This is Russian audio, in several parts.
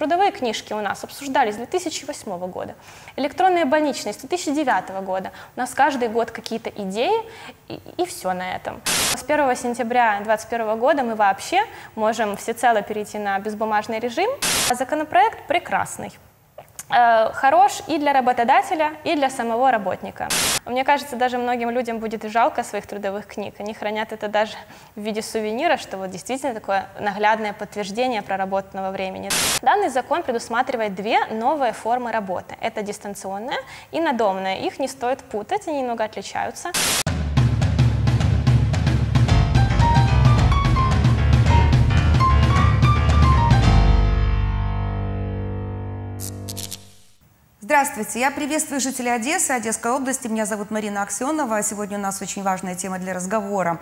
Трудовые книжки у нас обсуждались с 2008 года. Электронные больничные с 2009 года. У нас каждый год какие-то идеи, и, и все на этом. С 1 сентября 2021 года мы вообще можем всецело перейти на безбумажный режим. Законопроект прекрасный. Э, хорош и для работодателя, и для самого работника. Мне кажется, даже многим людям будет жалко своих трудовых книг. Они хранят это даже в виде сувенира, что вот действительно такое наглядное подтверждение проработанного времени. Данный закон предусматривает две новые формы работы. Это дистанционная и надомная. Их не стоит путать, они немного отличаются. Здравствуйте, я приветствую жителей Одессы, Одесской области. Меня зовут Марина Аксенова. Сегодня у нас очень важная тема для разговора.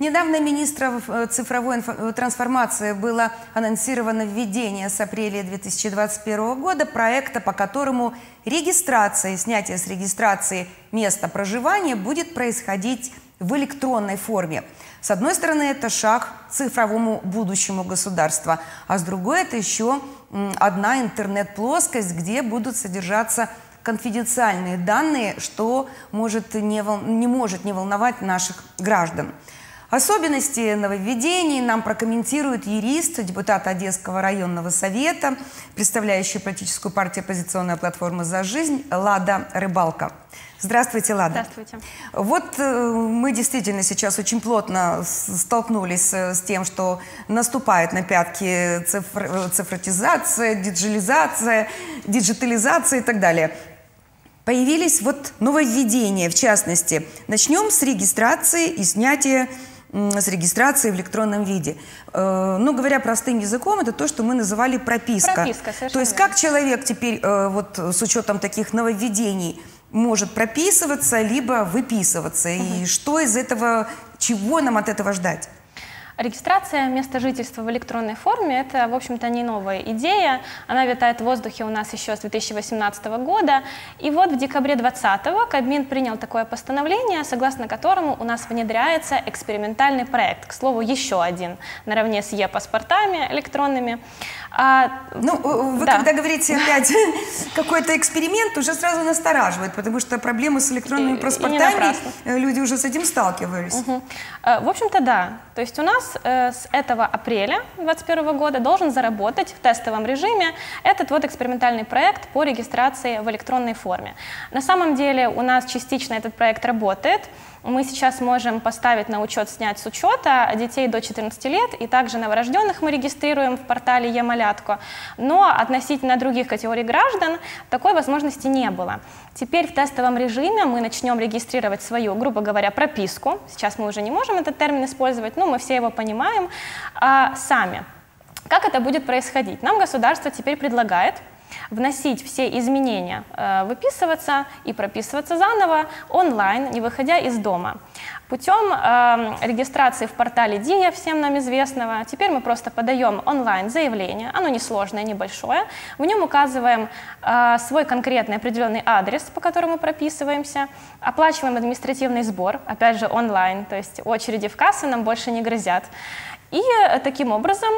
Недавно министра э, цифровой э, трансформации было анонсировано введение с апреля 2021 года проекта, по которому регистрация и снятие с регистрации места проживания будет происходить в электронной форме. С одной стороны, это шаг к цифровому будущему государства, а с другой это еще одна интернет-плоскость, где будут содержаться конфиденциальные данные, что может не, вол... не может не волновать наших граждан. Особенности нововведений нам прокомментирует юрист, депутат Одесского районного совета, представляющий политическую партию «Оппозиционная платформа за жизнь» Лада Рыбалка. Здравствуйте, Лада. Здравствуйте. Вот э, мы действительно сейчас очень плотно столкнулись с тем, что наступает на пятки цифр, э, цифратизация, диджитализация, диджитализация и так далее. Появились вот нововведения, в частности. Начнем с регистрации и снятия с регистрацией в электронном виде. Э, ну, говоря простым языком, это то, что мы называли прописка. Прописка, То есть как человек теперь, э, вот с учетом таких нововведений, может прописываться, либо выписываться? И что из этого, чего нам от этого ждать? Регистрация места жительства в электронной форме – это, в общем-то, не новая идея. Она витает в воздухе у нас еще с 2018 года. И вот в декабре 2020 Кабмин принял такое постановление, согласно которому у нас внедряется экспериментальный проект. К слову, еще один, наравне с e-паспортами электронными. А, ну, вы да. когда говорите опять какой-то эксперимент, уже сразу настораживает, потому что проблемы с электронными паспортами, люди уже с этим сталкивались. Угу. В общем-то, да. То есть у нас э, с этого апреля 2021 года должен заработать в тестовом режиме этот вот экспериментальный проект по регистрации в электронной форме. На самом деле у нас частично этот проект работает. Мы сейчас можем поставить на учет, снять с учета детей до 14 лет, и также новорожденных мы регистрируем в портале Емалятко. Но относительно других категорий граждан такой возможности не было. Теперь в тестовом режиме мы начнем регистрировать свою, грубо говоря, прописку. Сейчас мы уже не можем этот термин использовать, но мы все его понимаем а, сами. Как это будет происходить? Нам государство теперь предлагает вносить все изменения, э, выписываться и прописываться заново онлайн, не выходя из дома. Путем э, регистрации в портале ДИЯ, всем нам известного, теперь мы просто подаем онлайн заявление, оно несложное, небольшое, в нем указываем э, свой конкретный определенный адрес, по которому прописываемся, оплачиваем административный сбор, опять же онлайн, то есть очереди в кассы нам больше не грозят. И э, таким образом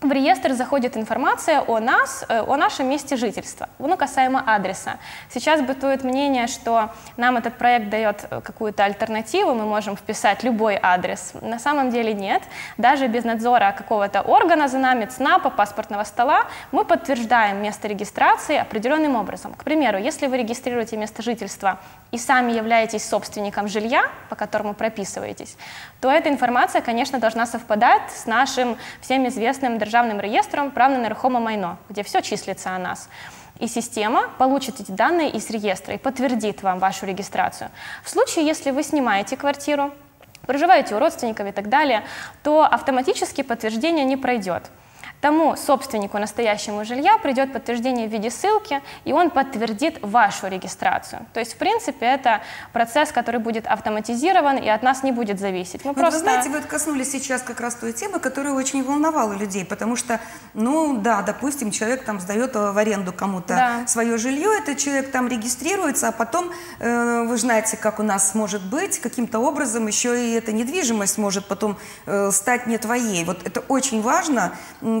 в реестр заходит информация о нас, э, о нашем месте жительства, ну, касаемо адреса. Сейчас бытует мнение, что нам этот проект дает э, какую-то альтернативу, мы можем вписать любой адрес. На самом деле нет. Даже без надзора какого-то органа за нами, ЦНАПа, паспортного стола, мы подтверждаем место регистрации определенным образом. К примеру, если вы регистрируете место жительства и сами являетесь собственником жилья, по которому прописываетесь, то эта информация, конечно, должна совпадать с нашим всем известным державным реєстром прав на нерухоме майно, где все числится о нас. И система получит эти данные из реестра и подтвердит вам вашу регистрацию. В случае, если вы снимаете квартиру, проживаете у родственников и так далее, то автоматически подтверждение не пройдет. Тому собственнику настоящему жилья придет подтверждение в виде ссылки, и он подтвердит вашу регистрацию. То есть, в принципе, это процесс, который будет автоматизирован и от нас не будет зависеть. Мы вот просто... Вы знаете, вы коснулись сейчас как раз той темы, которая очень волновала людей, потому что, ну да, допустим, человек там сдает в аренду кому-то да. свое жилье, этот человек там регистрируется, а потом, э, вы знаете, как у нас может быть, каким-то образом еще и эта недвижимость может потом э, стать не твоей. Вот это очень важно,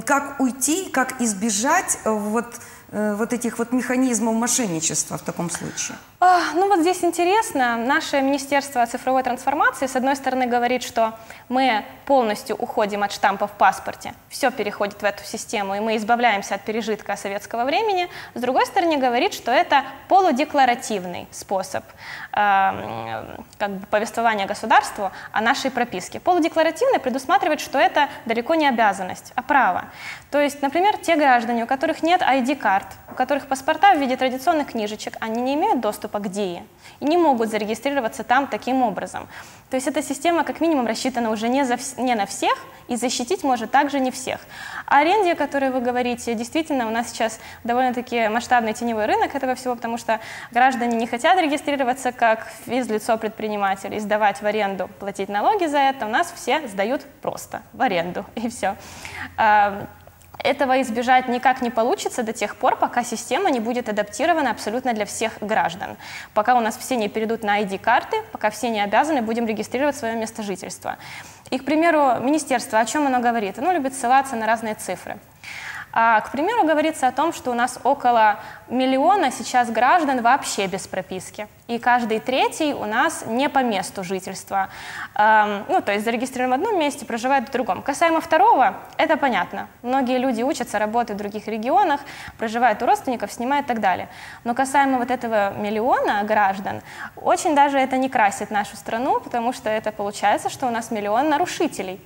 как уйти, как избежать э, вот, вот этих вот механизмов мошенничества в таком случае? А, ну вот здесь интересно, наше Министерство цифровой трансформации с одной стороны говорит, что мы полностью уходим от штампа в паспорте, все переходит в эту систему, и мы избавляемся от пережитка советского времени. С другой стороны говорит, что это полудекларативный способ э, как бы повествования государству о нашей прописке. Полудекларативный предусматривает, что это далеко не обязанность, а право. То есть, например, те граждане, у которых нет ID-карт, у которых паспорта в виде традиционных книжечек, они не имеют доступа к ДИИ и не могут зарегистрироваться там таким образом. То есть эта система как минимум рассчитана уже не, за, не на всех и защитить может также не всех. А аренде, о которой вы говорите, действительно у нас сейчас довольно-таки масштабный теневой рынок этого всего, потому что граждане не хотят регистрироваться как физлицо предприниматель сдавать в аренду, платить налоги за это. У нас все сдают просто в аренду и все. Этого избежать никак не получится до тех пор, пока система не будет адаптирована абсолютно для всех граждан. Пока у нас все не перейдут на ID-карты, пока все не обязаны будем регистрировать свое место жительства. И, к примеру, министерство, о чем оно говорит? Оно любит ссылаться на разные цифры. А, к примеру, говорится о том, что у нас около миллиона сейчас граждан вообще без прописки. И каждый третий у нас не по месту жительства. Эм, ну, то есть зарегистрирован в одном месте, проживает в другом. Касаемо второго, это понятно. Многие люди учатся, работают в других регионах, проживают у родственников, снимают и так далее. Но касаемо вот этого миллиона граждан, очень даже это не красит нашу страну, потому что это получается, что у нас миллион нарушителей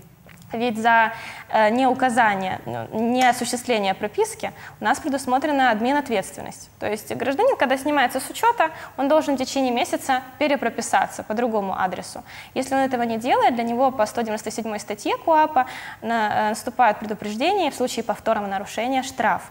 ведь за э, неуказание, неосуществление прописки у нас предусмотрена админ ответственность. То есть гражданин, когда снимается с учета, он должен в течение месяца перепрописаться по другому адресу. Если он этого не делает, для него по 197 статье КУАПа э, наступает предупреждение в случае повторного нарушения штраф.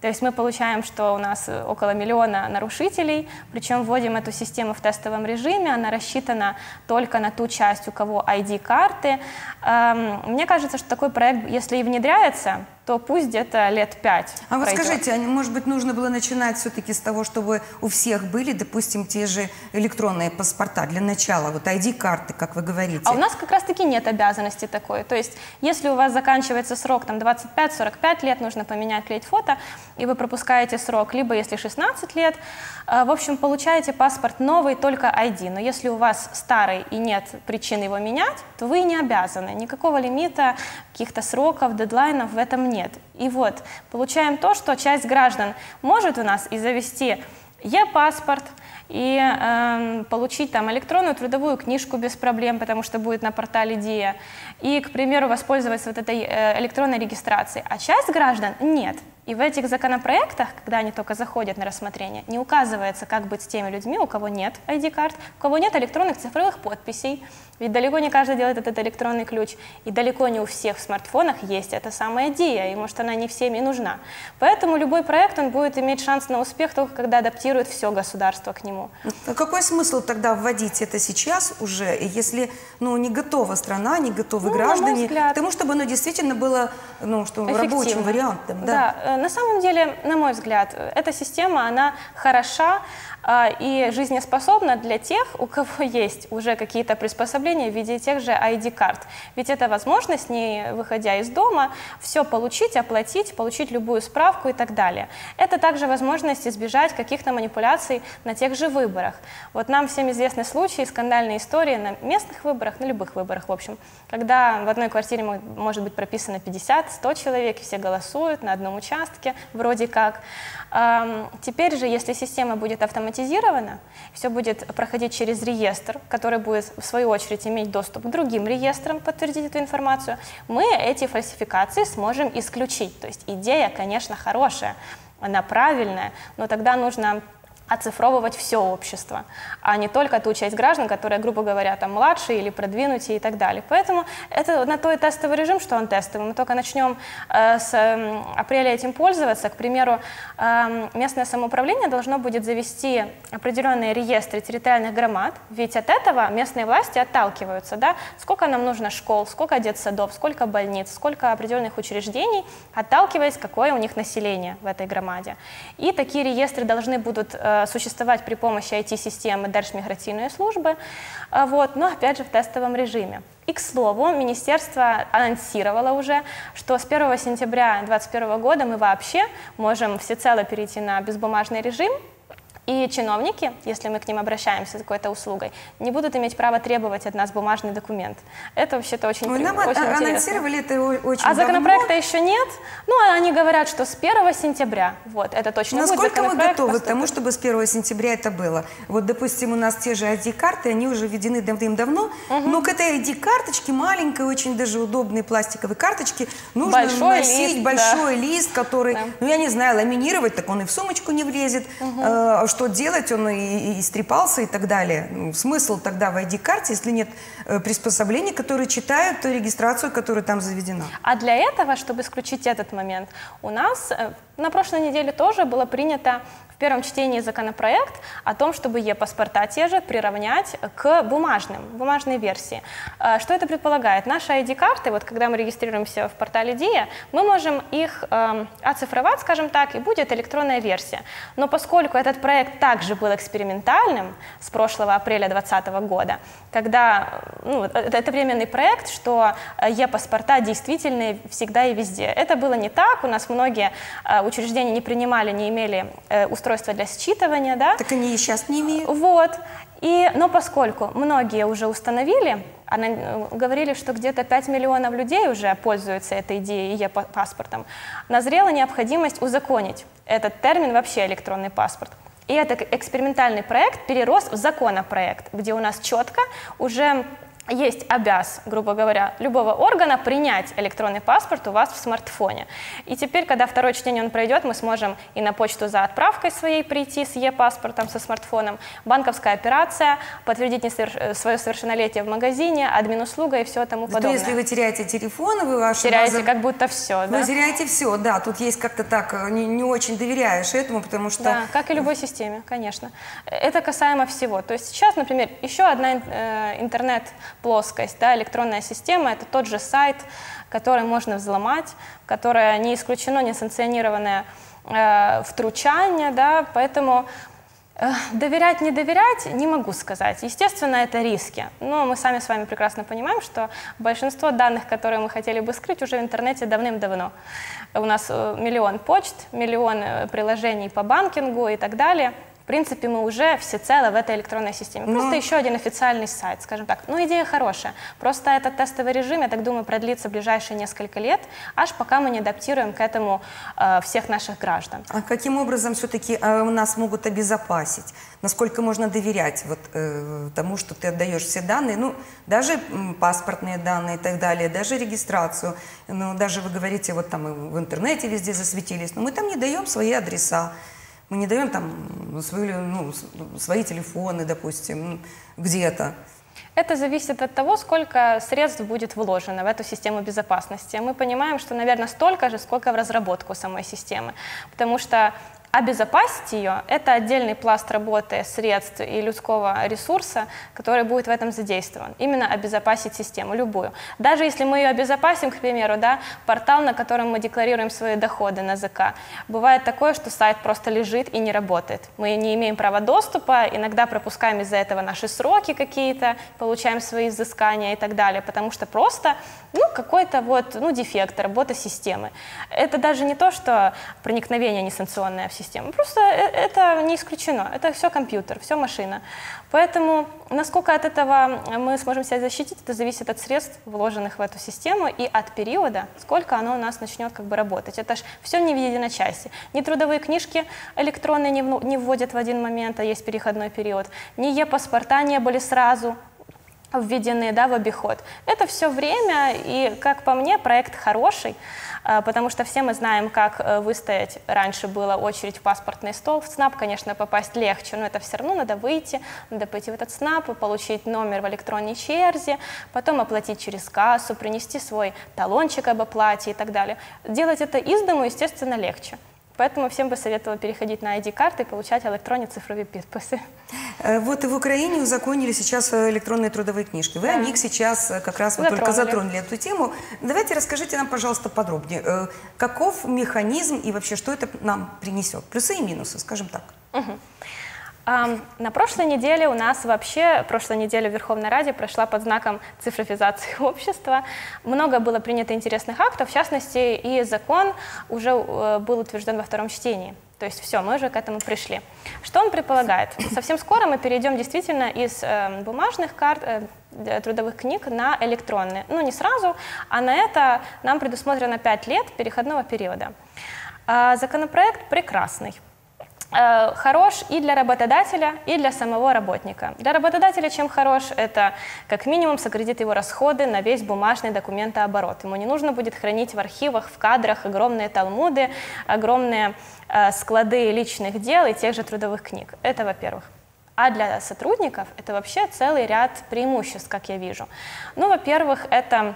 То есть мы получаем, что у нас э, около миллиона нарушителей, причем вводим эту систему в тестовом режиме, она рассчитана только на ту часть, у кого ID-карты. Эм, мне кажется, что такой проект, если и внедряется, то пусть где-то лет пять А вот скажите, а может быть, нужно было начинать все-таки с того, чтобы у всех были, допустим, те же электронные паспорта для начала, вот ID-карты, как вы говорите? А у нас как раз-таки нет обязанности такой. То есть, если у вас заканчивается срок там 25-45 лет, нужно поменять клеить фото, и вы пропускаете срок, либо если 16 лет, э, в общем, получаете паспорт новый, только ID. Но если у вас старый и нет причин его менять, то вы не обязаны. Никакого лимита, каких-то сроков, дедлайнов в этом нет нет. И вот, получаем то, что часть граждан может у нас и завести e-паспорт, и э, получить там электронную трудовую книжку без проблем, потому что будет на портале ДИА, и, к примеру, воспользоваться вот этой э, электронной регистрацией. А часть граждан нет. И в этих законопроектах, когда они только заходят на рассмотрение, не указывается, как быть с теми людьми, у кого нет ID-карт, у кого нет электронных цифровых подписей. Ведь далеко не каждый делает этот электронный ключ, и далеко не у всех в смартфонах есть эта самая идея, и может она не всем и нужна. Поэтому любой проект, он будет иметь шанс на успех только когда адаптирует все государство к нему. А какой смысл тогда вводить это сейчас уже, если ну, не готова страна, не готовы ну, граждане, к тому, чтобы оно действительно было ну, что, рабочим вариантом? Да, да э, на самом деле, на мой взгляд, эта система, она хороша, и жизнеспособна для тех, у кого есть уже какие-то приспособления в виде тех же ID-карт. Ведь это возможность, не выходя из дома, все получить, оплатить, получить любую справку и так далее. Это также возможность избежать каких-то манипуляций на тех же выборах. Вот нам всем известны случаи, скандальные истории на местных выборах, на любых выборах, в общем, когда в одной квартире может быть прописано 50-100 человек, и все голосуют на одном участке, вроде как. Теперь же, если система будет автоматизирована, все будет проходить через реестр, который будет в свою очередь иметь доступ к другим реестрам, подтвердить эту информацию, мы эти фальсификации сможем исключить. То есть идея, конечно, хорошая, она правильная, но тогда нужно оцифровывать все общество, а не только ту часть граждан, которая, грубо говоря, там младшие или продвинутые и так далее. Поэтому это на то и тестовый режим, что он тестовый. Мы только начнем э, с э, апреля этим пользоваться. К примеру, э, местное самоуправление должно будет завести определенные реестры территориальных громад, ведь от этого местные власти отталкиваются. Да? Сколько нам нужно школ, сколько детсадов, сколько больниц, сколько определенных учреждений, отталкиваясь, какое у них население в этой громаде. И такие реестры должны будут э, существовать при помощи IT-системы Держмиграционной службы, э, вот, но опять же в тестовом режиме. И, к слову, министерство анонсировало уже, что с 1 сентября 2021 года мы вообще можем всецело перейти на безбумажный режим, и чиновники, если мы к ним обращаемся с какой-то услугой, не будут иметь права требовать от нас бумажный документ. Это вообще-то очень, Вы нам очень анонсировали это очень А давно. законопроекта еще нет. Ну, а они говорят, что с 1 сентября. Вот, это точно Насколько будет мы готовы поступит. к тому, чтобы с 1 сентября это было? Вот, допустим, у нас те же ID-карты, они уже введены давным-давно, но к этой ID-карточке, маленькой, очень даже удобной пластиковой карточке, нужно Большой носить лист, большой лист, который, Да. ну, я не знаю, ламинировать, так он и в сумочку не влезет. Э, что делать, он и, и истрепался и так далее. Ну, смысл тогда в ID-карте, если нет э, приспособлений, которые читают регистрацию, которая там заведена? А для этого, чтобы исключить этот момент, у нас э, на прошлой неделе тоже было принято в первом чтении законопроект о том, чтобы e-паспорта те же приравнять к бумажным, бумажной версии. Э, Что это предполагает? Наши ID-карты, вот когда мы регистрируемся в портале ДИА, мы можем их эм, оцифровать, скажем так, и будет электронная версия. Но поскольку этот проект также был экспериментальным с прошлого апреля 2020 года, когда ну, это, это временный проект, что э, e-паспорта действительны всегда и везде. Это было не так, у нас многие э, учреждения не принимали, не имели э, устройства для считывания, да, Так они и сейчас не имеют. вот. И, но поскольку многие уже установили, она, э, говорили, что где-то 5 миллионов людей уже пользуются этой идеей e-паспортом, назрела необходимость узаконить этот термин вообще электронный паспорт. И этот экспериментальный проект перерос в законопроект, где у нас четко уже есть обяз, грубо говоря, любого органа принять электронный паспорт у вас в смартфоне. И теперь, когда второе чтение он пройдет, мы сможем и на почту за отправкой своей прийти с e-паспортом, со смартфоном, банковская операция, подтвердить несоверш- свое совершеннолетие в магазине, админ-услуга и все тому Зато подобное. если вы теряете телефон, вы ваши Теряете базы- как будто все, Вы да? теряете все, да. Тут есть как-то так, э, не, не очень доверяешь этому, потому что... Да, как и любой системе, конечно. Это касаемо всего. То есть сейчас, например, еще одна э, интернет-плоскость, да, электронная система, это тот же сайт, который можно взломать, которое не исключено несанкционированное э, втручание, да, поэтому э, доверять, не доверять, не могу сказать. Естественно, это риски. Но мы сами с вами прекрасно понимаем, что большинство данных, которые мы хотели бы скрыть, уже в интернете давным-давно. У нас э, миллион почт, миллион э, приложений по банкингу и так далее. В принципе, мы уже всецело в этой электронной системе. Просто Но- еще один официальный сайт, скажем так. Ну, идея хорошая. Просто этот тестовый режим, я так думаю, продлится ближайшие несколько лет, аж пока мы не адаптируем к этому э, всех наших граждан. А каким образом все-таки у нас могут обезопасить? Насколько можно доверять вот, э, тому, что ты отдаешь все данные, ну, даже м, паспортные данные и так далее, даже регистрацию. Ну, даже вы говорите, вот там в интернете везде засветились, но мы там не даем свои адреса. Мы не даем там свои, ну, свои телефоны, допустим, где-то. Это зависит от того, сколько средств будет вложено в эту систему безопасности. Мы понимаем, что, наверное, столько же, сколько в разработку самой системы. Потому что обезопасить ее – это отдельный пласт работы, средств и людского ресурса, который будет в этом задействован. Именно обезопасить систему, любую. Даже если мы ее обезопасим, к примеру, да, портал, на котором мы декларируем свои доходы на ЗК, бывает такое, что сайт просто лежит и не работает. Мы не имеем права доступа, иногда пропускаем из-за этого наши сроки какие-то, получаем свои изыскания и так далее, потому что просто ну, какой-то вот, ну, дефект работы системы. Это даже не то, что проникновение несанкционное в систему, просто э- это не исключено, это все компьютер, все машина. Поэтому насколько от этого мы сможем себя защитить, это зависит от средств, вложенных в эту систему, и от периода, сколько оно у нас начнет как бы работать. Это же все не в единочасье. Ни трудовые книжки электронные не, не вводят в один момент, а есть переходной период, ни е-паспорта не были сразу введены да, в обиход. Это все время, и, как по мне, проект хороший, а, потому что все мы знаем, как э, выстоять. Раньше была очередь в паспортный стол. В СНАП, конечно, попасть легче, но это все равно надо выйти, надо пойти в этот СНАП, и получить номер в электронной черзе, потом оплатить через кассу, принести свой талончик об оплате и так далее. Делать это из дому, естественно, легче. Поэтому всем бы советовала переходить на ID-карты и получать электронные цифровые подписи. Э, Вот и в Украине узаконили сейчас э, электронные трудовые книжки. Вы Да. о них сейчас э, как раз вот только Затронули. затронули эту тему. Давайте расскажите нам, пожалуйста, подробнее, каков механизм и вообще что это нам принесет? Плюсы и минусы, скажем так. На прошлой неделе у нас вообще, прошлая неделя в Верховной Раде прошла под знаком цифровизации общества. Много было принято интересных актов, в частности, и закон уже э, был утвержден во втором чтении. То есть все, мы уже к этому пришли. Что он предполагает? Совсем скоро мы перейдем действительно из э, бумажных карт, э, трудовых книг на электронные. Ну, не сразу, а на это нам предусмотрено 5 лет переходного периода. Э, законопроект прекрасный. Э, хорош и для работодателя, и для самого работника. Для работодателя чем хорош? Это как минимум сократит его расходы на весь бумажный документооборот. Ему не нужно будет хранить в архивах, в кадрах огромные талмуды, огромные э, склады личных дел и тех же трудовых книг. Это во-первых. А для сотрудников это вообще целый ряд преимуществ, как я вижу. Ну, во-первых, это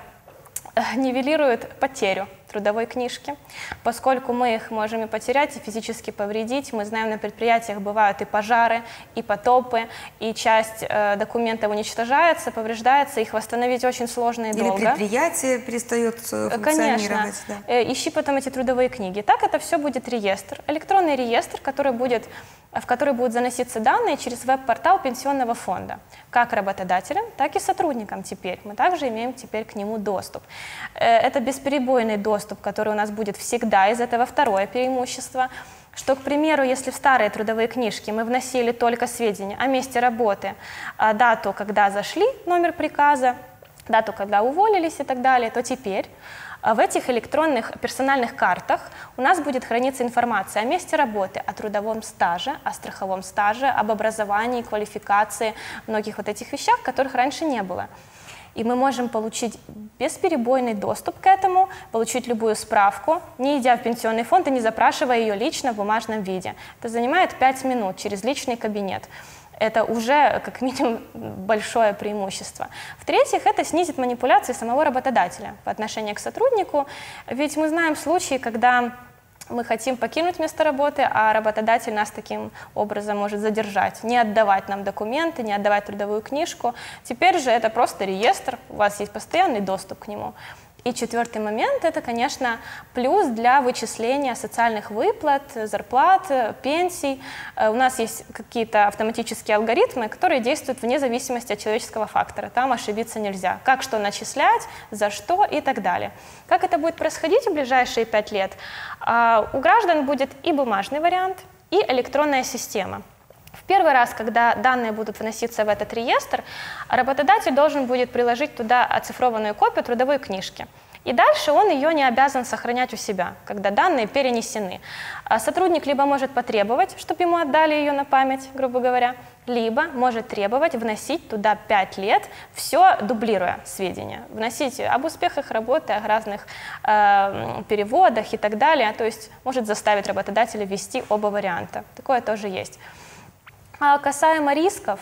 э, нивелирует потерю трудовой книжки, поскольку мы их можем и потерять, и физически повредить. Мы знаем, на предприятиях бывают и пожары, и потопы, и часть э, документов уничтожается, повреждается, их восстановить очень сложно и Или долго. предприятие перестает э, функционировать. Конечно. Да. Э, Ищи потом эти трудовые книги. Так это все будет реестр, электронный реестр, который будет в который будут заноситься данные через веб-портал пенсионного фонда, как работодателям, так и сотрудникам теперь. Мы также имеем теперь к нему доступ. Э, Это бесперебойный доступ, который у нас будет всегда, из этого второе преимущество, что, к примеру, если в старые трудовые книжки мы вносили только сведения о месте работы, о дату, когда зашли, номер приказа, дату, когда уволились и так далее, то теперь а в этих электронных персональных картах у нас будет храниться информация о месте работы, о трудовом стаже, о страховом стаже, об образовании, квалификации, многих вот этих вещах, которых раньше не было. И мы можем получить бесперебойный доступ к этому, получить любую справку, не идя в пенсионный фонд и не запрашивая ее лично в бумажном виде. Это занимает 5 минут через личный кабинет это уже как минимум большое преимущество. В-третьих, это снизит манипуляции самого работодателя по отношению к сотруднику, ведь мы знаем случаи, когда мы хотим покинуть место работы, а работодатель нас таким образом может задержать, не отдавать нам документы, не отдавать трудовую книжку. Теперь же это просто реестр, у вас есть постоянный доступ к нему. И четвертый момент – это, конечно, плюс для вычисления социальных выплат, зарплат, пенсий. Э, у нас есть какие-то автоматические алгоритмы, которые действуют вне зависимости от человеческого фактора. Там ошибиться нельзя. Как что начислять, за что и так далее. Как это будет происходить в ближайшие пять лет? А, у граждан будет и бумажный вариант, и электронная система. В первый раз, когда данные будут вноситься в этот реестр, работодатель должен будет приложить туда оцифрованную копию трудовой книжки. И дальше он ее не обязан сохранять у себя, когда данные перенесены. А сотрудник либо может потребовать, чтобы ему отдали ее на память, грубо говоря, либо может требовать вносить туда 5 лет, все дублируя сведения. Вносить об успехах работы, о разных э, переводах и так далее. То есть может заставить работодателя ввести оба варианта. Такое тоже есть. А касаемо рисков,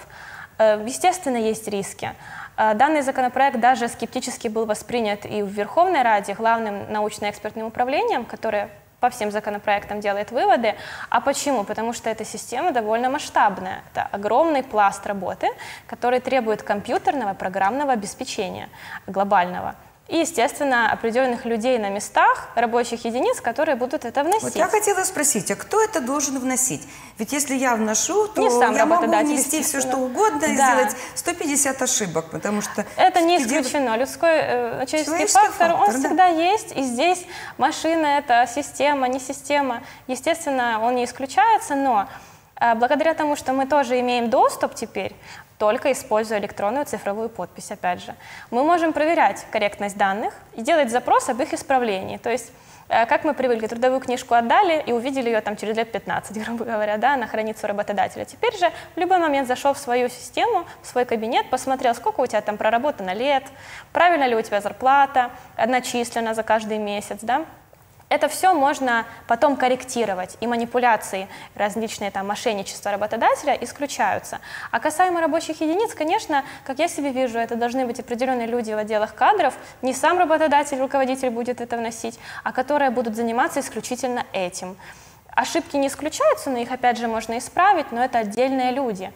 э, естественно, есть риски. Э, данный законопроект даже скептически был воспринят и в Верховной Раде, главным научно-экспертным управлением, которое по всем законопроектам делает выводы. А почему? Потому что эта система довольно масштабная. Это огромный пласт работы, который требует компьютерного программного обеспечения глобального и, естественно, определенных людей на местах, рабочих единиц, которые будут это вносить. Вот я хотела спросить, а кто это должен вносить? Ведь если я вношу, то не сам я могу внести все, что угодно и да. сделать 150 ошибок, потому что... Это не исключено. Людской, э, человеческий фактор, фактор, он да. всегда есть, и здесь машина — это система, не система. Естественно, он не исключается, но э, благодаря тому, что мы тоже имеем доступ теперь, только используя электронную цифровую подпись, опять же. Мы можем проверять корректность данных и делать запрос об их исправлении. То есть э, как мы привыкли, трудовую книжку отдали и увидели ее там через лет 15, грубо говоря, да, она хранится у работодателя. Теперь же в любой момент зашел в свою систему, в свой кабинет, посмотрел, сколько у тебя там проработано лет, правильно ли у тебя зарплата, одночисленно за каждый месяц, да, это все можно потом корректировать, и манипуляции, различные там мошенничества работодателя исключаются. А касаемо рабочих единиц, конечно, как я себе вижу, это должны быть определенные люди в отделах кадров, не сам работодатель, руководитель будет это вносить, а которые будут заниматься исключительно этим. Ошибки не исключаются, но их опять же можно исправить, но это отдельные люди.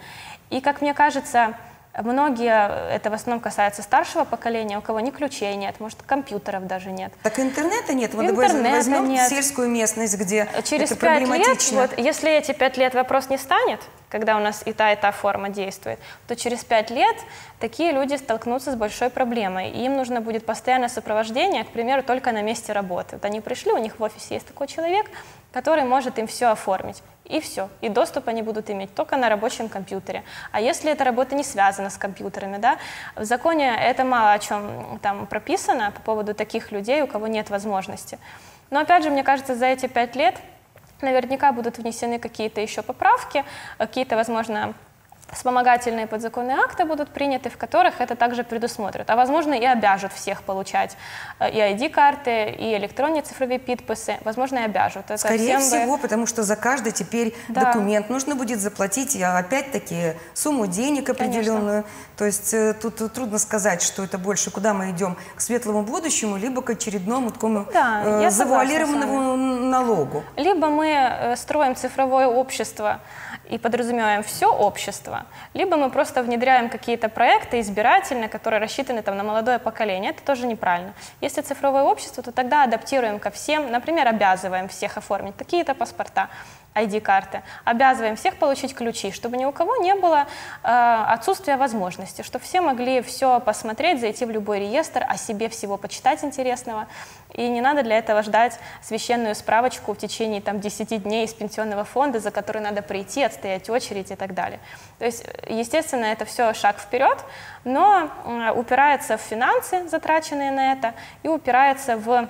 И, как мне кажется, Многие, это в основном касается старшего поколения, у кого ни ключей нет, может, компьютеров даже нет. Так интернета нет? Вот интернета возьмем нет. сельскую местность, где Через это пять лет, проблематично. вот, если эти пять лет вопрос не станет, когда у нас и та, и та форма действует, то через пять лет такие люди столкнутся с большой проблемой. И им нужно будет постоянное сопровождение, к примеру, только на месте работы. Вот они пришли, у них в офисе есть такой человек, который может им все оформить. И все. И доступ они будут иметь только на рабочем компьютере. А если эта работа не связана с компьютерами, да, в законе это мало о чем там прописано по поводу таких людей, у кого нет возможности. Но опять же, мне кажется, за эти пять лет наверняка будут внесены какие-то еще поправки, какие-то, возможно, вспомогательные подзаконные акты будут приняты, в которых это также предусмотрят. А возможно и обяжут всех получать э, и ID-карты, и электронные цифровые подписи. Возможно, и обяжут. Это Скорее всего, бы... потому что за каждый теперь да. документ нужно будет заплатить, опять-таки, сумму денег определенную. Конечно. То есть э, тут трудно сказать, что это больше, куда мы идем, к светлому будущему, либо к очередному такому да, э, завуалированному налогу. Либо мы строим цифровое общество, и подразумеваем все общество, либо мы просто внедряем какие-то проекты избирательные, которые рассчитаны там, на молодое поколение. Это тоже неправильно. Если цифровое общество, то тогда адаптируем ко всем, например, обязываем всех оформить такие-то паспорта, ID-карты, обязываем всех получить ключи, чтобы ни у кого не было э, отсутствия возможности, чтобы все могли все посмотреть, зайти в любой реестр, о себе всего почитать интересного. И не надо для этого ждать священную справочку в течение там, 10 дней из пенсионного фонда, за который надо прийти, отстоять очередь и так далее. То есть, естественно, это все шаг вперед, но э, упирается в финансы, затраченные на это, и упирается в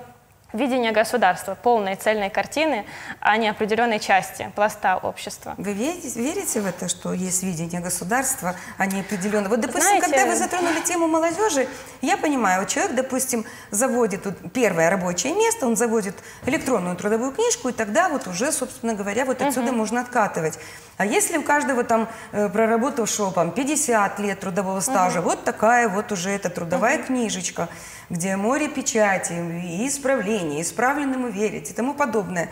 видение государства, полной цельной картины, а не определенной части, пласта общества. Вы верите, верите в это, что есть видение государства, а не определенное? Вот, допустим, Знаете, когда вы затронули тему молодежи, я понимаю, вот человек, допустим, заводит тут первое рабочее место, он заводит электронную трудовую книжку, и тогда вот уже, собственно говоря, вот отсюда угу. можно откатывать. А если у каждого там э, проработавшего там 50 лет трудового стажа, угу. вот такая вот уже эта трудовая угу. книжечка, где море печати, и исправления, исправленному верить и тому подобное.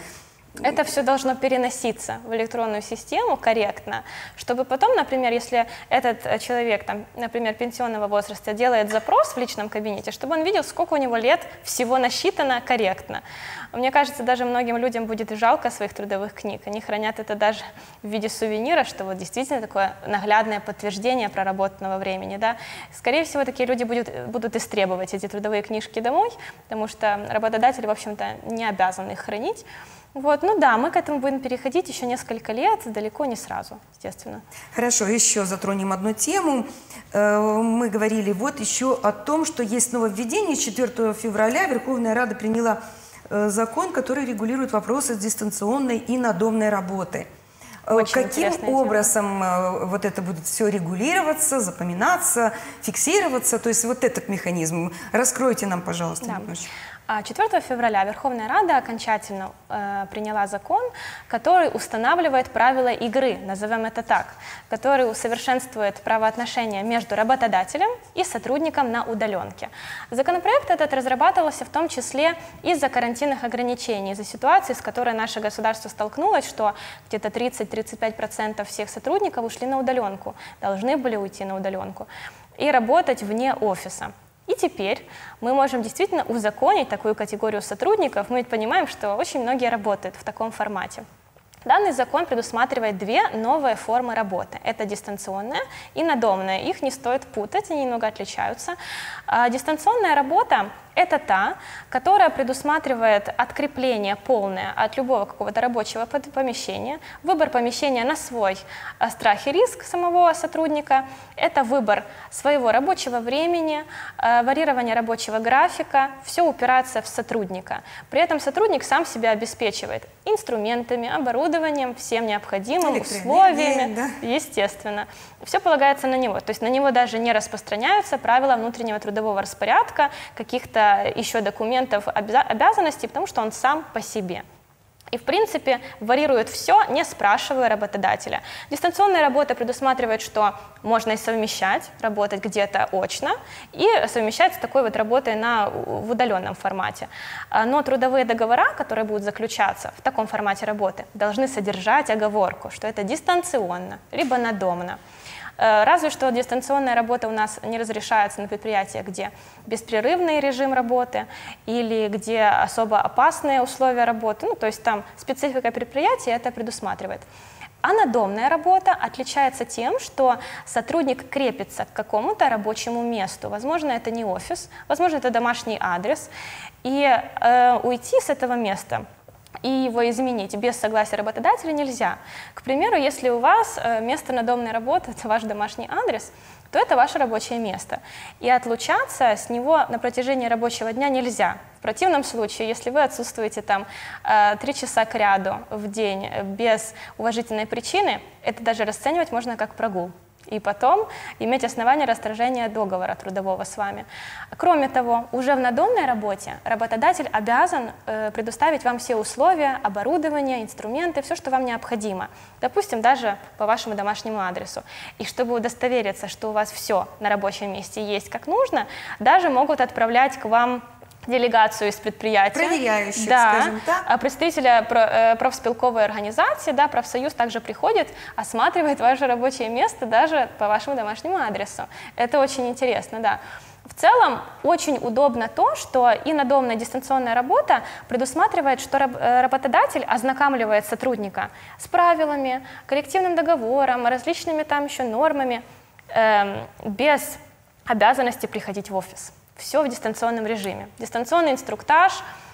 Это все должно переноситься в электронную систему корректно, чтобы потом, например, если этот э, человек, там, например, пенсионного возраста делает запрос в личном кабинете, чтобы он видел, сколько у него лет всего насчитано корректно. Мне кажется, даже многим людям будет жалко своих трудовых книг. Они хранят это даже в виде сувенира, что вот действительно такое наглядное подтверждение проработанного времени. Да? Скорее всего, такие люди будут, будут истребовать эти трудовые книжки домой, потому что работодатель, в общем-то, не обязан их хранить. Вот, ну да, мы к этому будем переходить еще несколько лет, далеко не сразу, естественно. Хорошо, еще затронем одну тему. Э, мы говорили вот еще о том, что есть нововведение. 4 февраля Верховная Рада приняла э, закон, который регулирует вопросы дистанционной и надомной работы. Э, Очень Каким образом тема. вот это будет все регулироваться, запоминаться, фиксироваться? То есть вот этот механизм. Раскройте нам, пожалуйста, да. немножечко. 4 а февраля Верховная Рада окончательно э, приняла закон, который устанавливает правила игры, назовем это так, который усовершенствует правоотношения между работодателем и сотрудником на удаленке. Законопроект этот разрабатывался в том числе из-за карантинных ограничений, из-за ситуации, с которой наше государство столкнулось, что где-то 30-35% всех сотрудников ушли на удаленку, должны были уйти на удаленку и работать вне офиса. И теперь мы можем действительно узаконить такую категорию сотрудников. Мы ведь понимаем, что очень многие работают в таком формате. Данный закон предусматривает две новые формы работы. Это дистанционная и надомная. Их не стоит путать, они немного отличаются. А дистанционная работа это та, которая предусматривает открепление полное от любого какого-то рабочего помещения, выбор помещения на свой э, страх и риск самого сотрудника, это выбор своего рабочего времени, э, варьирование рабочего графика, все упирается в сотрудника. При этом сотрудник сам себя обеспечивает инструментами, оборудованием, всем необходимым, условиями, да? естественно. Все полагается на него, то есть на него даже не распространяются правила внутреннего трудового распорядка, каких-то еще документов обязанностей, потому что он сам по себе. И, в принципе, варьирует все, не спрашивая работодателя. Дистанционная работа предусматривает, что можно и совмещать, работать где-то очно, и совмещать с такой вот работой на, в удаленном формате. А, но трудовые договора, которые будут заключаться в таком формате работы, должны содержать оговорку, что это дистанционно, либо надомно. Э, разве что дистанционная работа у нас не разрешается на предприятиях, где беспрерывный режим работы или где особо опасные условия работы. Ну, то есть там специфика предприятия это предусматривает. А надомная работа отличается тем, что сотрудник крепится к какому-то рабочему месту. Возможно, это не офис, возможно, это домашний адрес. И э, уйти с этого места и его изменить без согласия работодателя нельзя. К примеру, если у вас э, место надомной работы – это ваш домашний адрес, то это ваше рабочее место. И отлучаться с него на протяжении рабочего дня нельзя. В противном случае, если вы отсутствуете там э, три часа к ряду в день без уважительной причины, это даже расценивать можно как прогул и потом иметь основание расторжения договора трудового с вами. Кроме того, уже в надомной работе работодатель обязан э, предоставить вам все условия, оборудование, инструменты, все, что вам необходимо. Допустим, даже по вашему домашнему адресу. И чтобы удостовериться, что у вас все на рабочем месте есть как нужно, даже могут отправлять к вам делегацию из предприятия. Проверяющих, да, скажем так. а представителя э, профспилковой организации, да, профсоюз также приходит, осматривает ваше рабочее место даже по вашему домашнему адресу. Это очень интересно, да. В целом очень удобно то, что и надомная дистанционная работа предусматривает, что э, работодатель ознакомливает сотрудника с правилами, коллективным договором, различными там еще нормами, э, без обязанности приходить в офис. Все в дистанционном режиме. Дистанционный инструктаж,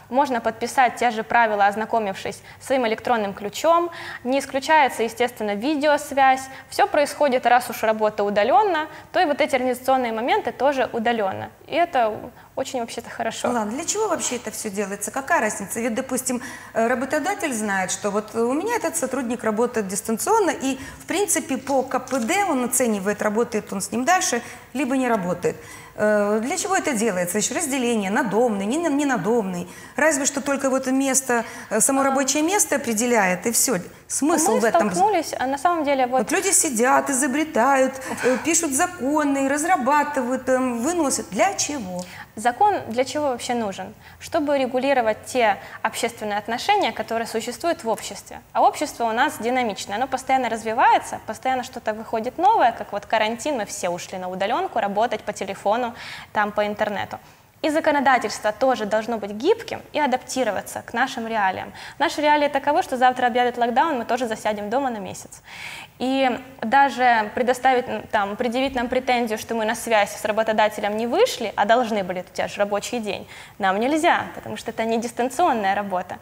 можно подписать те же правила, ознакомившись своим электронным ключом. Не исключается, естественно, видеосвязь. Все происходит, раз уж работа удаленно, то и вот эти организационные моменты тоже удаленно. И это очень вообще-то хорошо. Ладно, для чего вообще это все делается? Какая разница? Ведь, допустим, э, работодатель знает, что вот у меня этот сотрудник работает дистанционно, и, в принципе, по КПД он оценивает, работает он с ним дальше, либо не работает. Э, для чего это делается? Еще разделение, надомный, не, не надомный. Разве что только вот место, э, само рабочее место определяет, и все. Смысл Мы в этом. столкнулись, а на самом деле вот... Вот люди сидят, изобретают, пишут законы, разрабатывают, выносят. Для чего? Закон для чего вообще нужен? Чтобы регулировать те общественные отношения, которые существуют в обществе. А общество у нас динамичное, оно постоянно развивается, постоянно что-то выходит новое, как вот карантин, мы все ушли на удаленку, работать по телефону, там по интернету. И законодательство тоже должно быть гибким и адаптироваться к нашим реалиям. Наши реалии таковы, что завтра объявят локдаун, мы тоже засядем дома на месяц. И даже предоставить, там, предъявить нам претензию, что мы на связь с работодателем не вышли, а должны были, у тебя же рабочий день, нам нельзя, потому что это не дистанционная работа.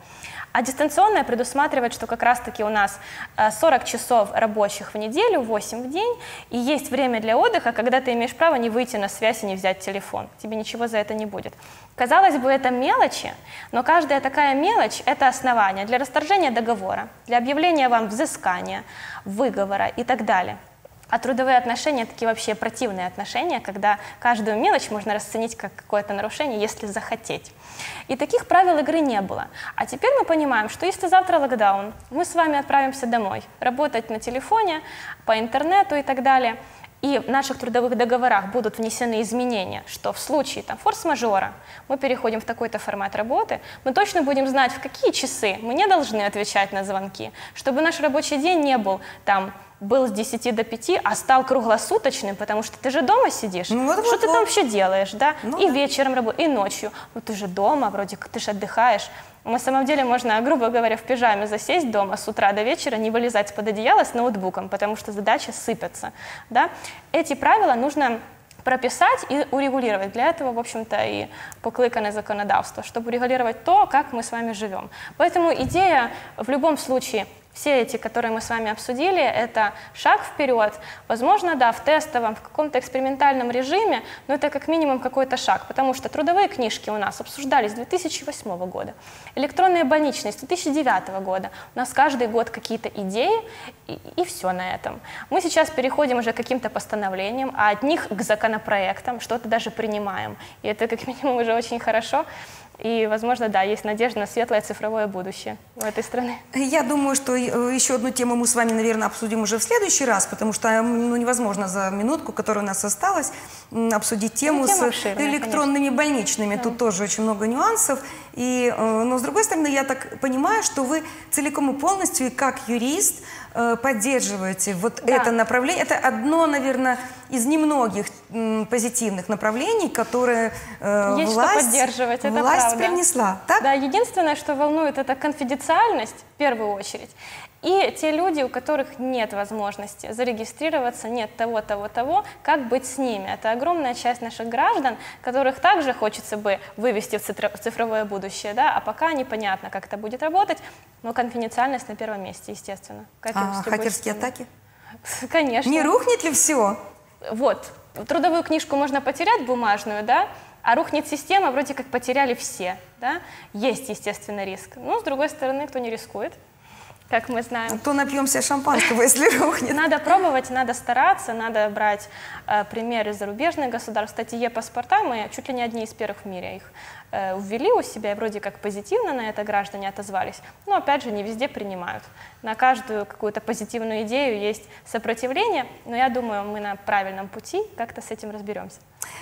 А дистанционная предусматривает, что как раз-таки у нас 40 э, часов рабочих в неделю, 8 в день, и есть время для отдыха, когда ты имеешь право не выйти на связь и не взять телефон. Тебе ничего за это не будет. Казалось бы, это мелочи, но каждая такая мелочь – это основание для расторжения договора, для объявления вам взыскания, выговора и так далее. А трудовые отношения такие вообще противные отношения, когда каждую мелочь можно расценить как какое-то нарушение, если захотеть. И таких правил игры не было. А теперь мы понимаем, что если завтра локдаун, мы с вами отправимся домой, работать на телефоне, по интернету и так далее – и в наших трудовых договорах будут внесены изменения, что в случае там, форс-мажора мы переходим в такой-то формат работы, мы точно будем знать, в какие часы мы не должны отвечать на звонки, чтобы наш рабочий день не был там был с 10 до 5, а стал круглосуточным, потому что ты же дома сидишь. Ну, вот, что вот, ты вот. там вообще делаешь, да? Ну, и да. вечером работаешь, и ночью. Ну ты же дома, вроде как ты же отдыхаешь. На самом деле можно, грубо говоря, в пижаме засесть дома с утра до вечера, не вылезать под одеяло с ноутбуком, потому что задачи сыпятся. Да? Эти правила нужно прописать и урегулировать. Для этого, в общем-то, и покликано законодавство, чтобы урегулировать то, как мы с вами живем. Поэтому идея в любом случае все эти, которые мы с вами обсудили, это шаг вперед. Возможно, да, в тестовом, в каком-то экспериментальном режиме, но это как минимум какой-то шаг, потому что трудовые книжки у нас обсуждались с 2008 года, электронные больничные с 2009 года. У нас каждый год какие-то идеи, и, и все на этом. Мы сейчас переходим уже к каким-то постановлениям, а от них к законопроектам, что-то даже принимаем. И это как минимум уже очень хорошо. И, возможно, да, есть надежда на светлое цифровое будущее в этой стране. Я думаю, что э, еще одну тему мы с вами, наверное, обсудим уже в следующий раз, потому что ну, невозможно за минутку, которая у нас осталась, обсудить тему ну, с обширная, электронными конечно. больничными. Да. Тут тоже очень много нюансов. И, э, но с другой стороны, я так понимаю, что вы целиком и полностью и как юрист э, поддерживаете вот Да. это направление. Это одно, наверное, из немногих позитивных направлений, которые э, Есть что власть, поддерживать, это власть правда. привнесла. Так? Да, единственное, что волнует, это конфиденциальность в первую очередь. И те люди, у которых нет возможности зарегистрироваться, нет того, того, того, как быть с ними. Это огромная часть наших граждан, которых также хочется бы вывести в цифро- в цифровое будущее, да, а пока непонятно, как это будет работать, но конфиденциальность на первом месте, естественно. А хакерские атаки? Конечно. Не рухнет ли все? Вот, трудовую книжку можно потерять бумажную, да, а рухнет система, вроде как потеряли все, да. Есть, естественно, риск. Но, с другой стороны, кто не рискует, как мы знаем. То напьемся шампанского, если рухнет. Надо пробовать, надо стараться, надо брать э, примеры зарубежных государств. Кстати, Е-паспорта, мы чуть ли не одни из первых в мире их ввели у себя, и вроде как позитивно на это граждане отозвались. Но, опять же, не везде принимают. На каждую какую-то позитивную идею есть сопротивление, но я думаю, мы на правильном пути, как-то с этим разберемся.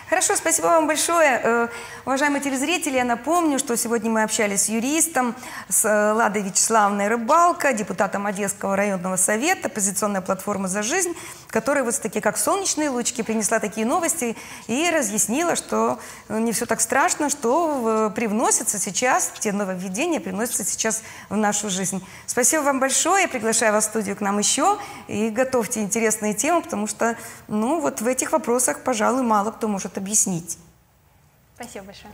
Хорошо, спасибо вам большое. Э, Уважаемые телезрители, я напомню, что сегодня мы общались с юристом, с э, Ладой Вячеславной Рыбалко, депутатом Одесского районного совета, оппозиционная платформа «За жизнь», которая вот такие, как солнечные лучики, принесла такие новости и разъяснила, что э, не все так страшно, что э, привносится сейчас, те нововведения привносятся сейчас в нашу жизнь. Спасибо вам большое, я приглашаю вас в студию к нам еще и готовьте интересные темы, потому что, ну, вот в этих вопросах, пожалуй, мало кто может объяснить. Спасибо большое.